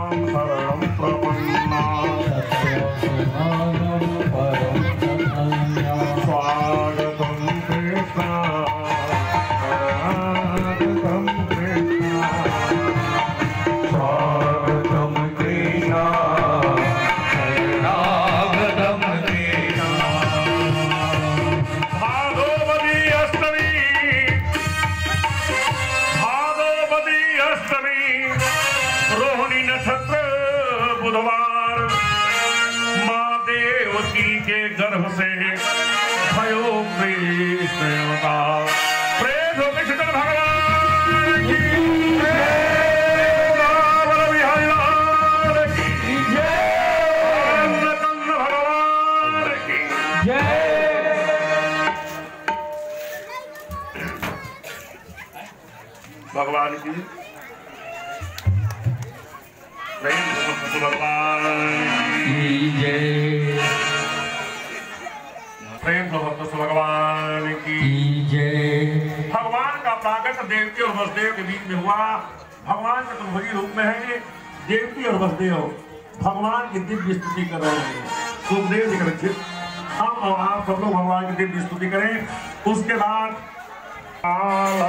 Ram Hara. और भगवान की दिव्य स्तुति कर रहे हैं। सुखदेव जी का हम और आप सब लोग भगवान की दिव्य स्तुति करें। उसके बाद आला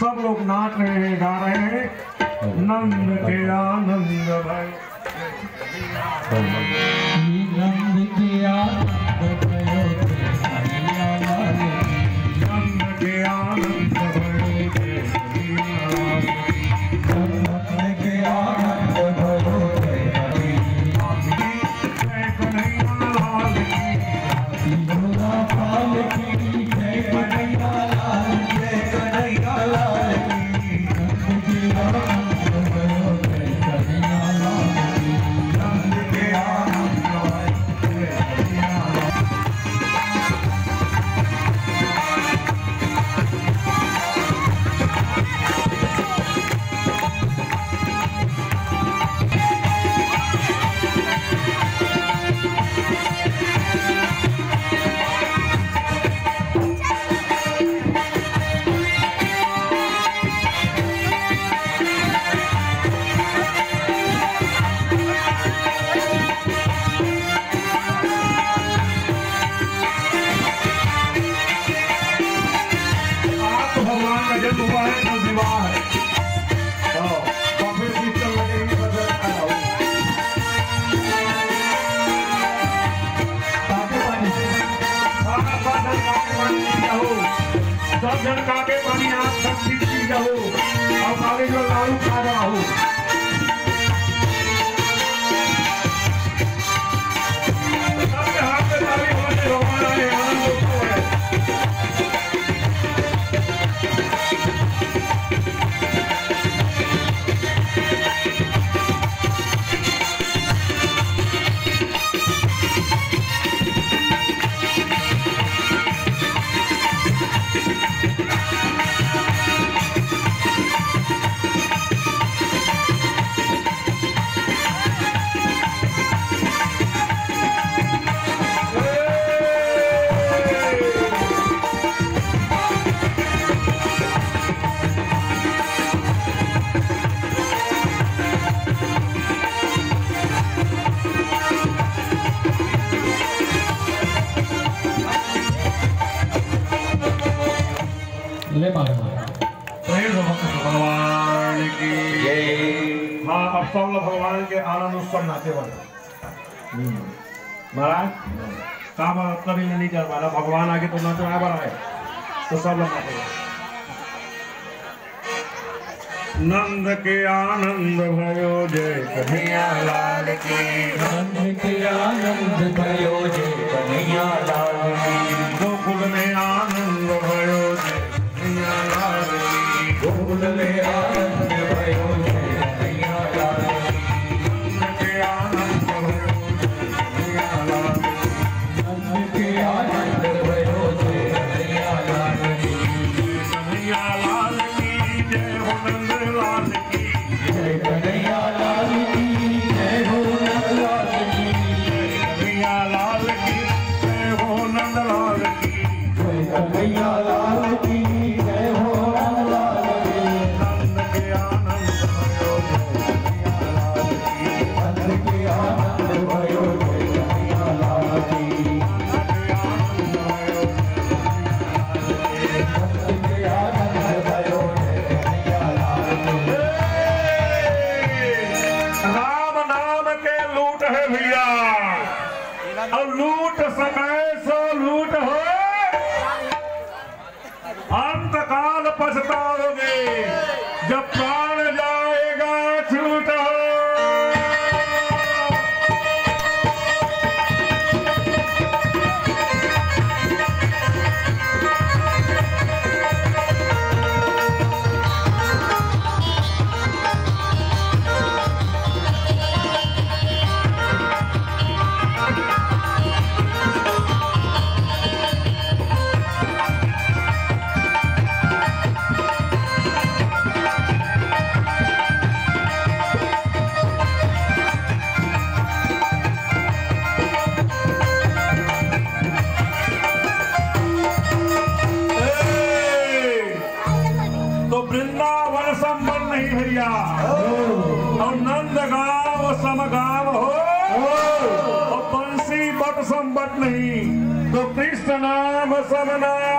सब लोग नाच रहे हैं गा रहे हैं। नंद के आनंद भय सब झन का के बनिया सब ठीक जाओ और काले जो आपके बन हम्म। महाराज कहा आपका भी नहीं कर पा रहा भगवान आगे तो ना तो यहाँ है। तो सब लगा नंद के आनंद भयो जय कन्हैया लाल की। नंद के आनंद भयो जय कन्हैया लाल की। The मोहब्बत नहीं। तो कृष्ण नाम सबना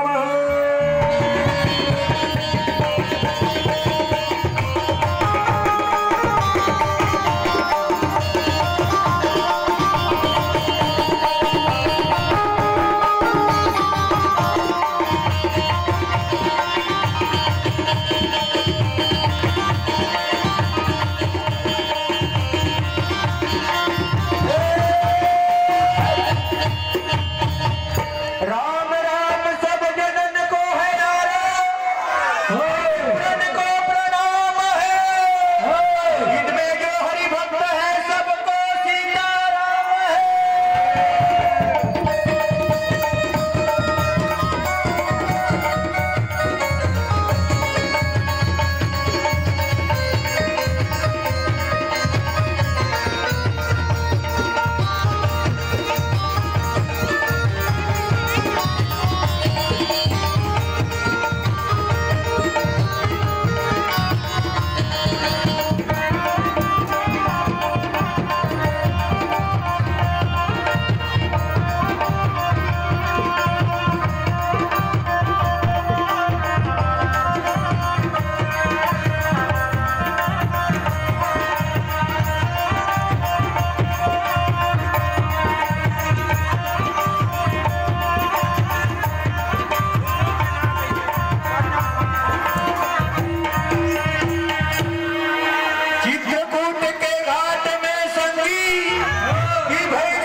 कि भाई